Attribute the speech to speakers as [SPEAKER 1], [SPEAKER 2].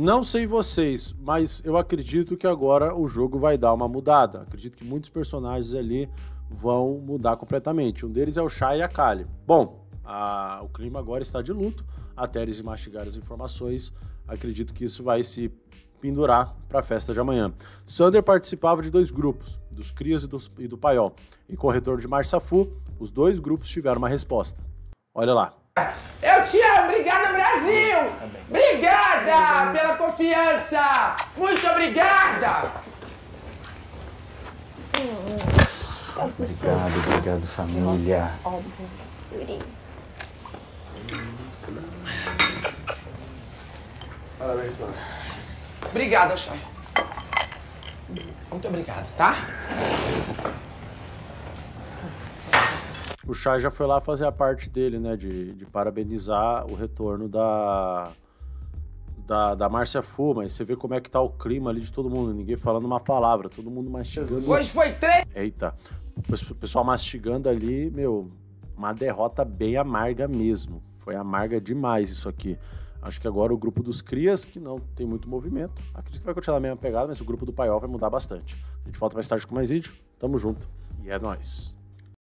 [SPEAKER 1] Não sei vocês, mas eu acredito que agora o jogo vai dar uma mudada. Acredito que muitos personagens ali vão mudar completamente. Um deles é o Shai e a Kali. Bom, a, o clima agora está de luto. Até eles mastigar as informações, acredito que isso vai se pendurar para a festa de amanhã. Sander participava de dois grupos, dos Crias e, dos, e do Paiol. E com o retorno de Marsafu, os dois grupos tiveram uma resposta. Olha lá.
[SPEAKER 2] Eu te amo, obrigada Brasil! Obrigada pela confiança! Muito obrigada!
[SPEAKER 3] Obrigado, obrigado família.
[SPEAKER 2] Parabéns, mano. Obrigado, Chay. Muito obrigado, tá?
[SPEAKER 1] O Chay já foi lá fazer a parte dele, né? De, de parabenizar o retorno da, da, da Márcia Fu, mas você vê como é que tá o clima ali de todo mundo. Ninguém falando uma palavra, todo mundo mastigando.
[SPEAKER 2] Hoje foi três.
[SPEAKER 1] Eita. O pessoal mastigando ali, meu, uma derrota bem amarga mesmo. Foi amarga demais isso aqui. Acho que agora o grupo dos Crias, que não tem muito movimento, acredito que vai continuar a mesma pegada, mas o grupo do Paiol vai mudar bastante. A gente volta mais tarde com mais vídeo. Tamo junto. E é nóis.